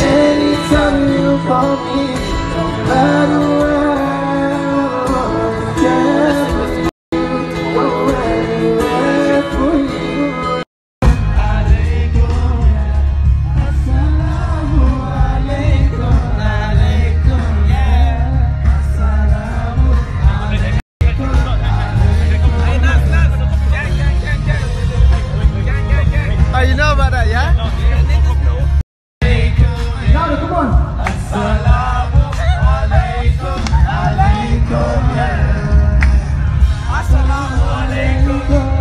Anytime you call me Hallelujah.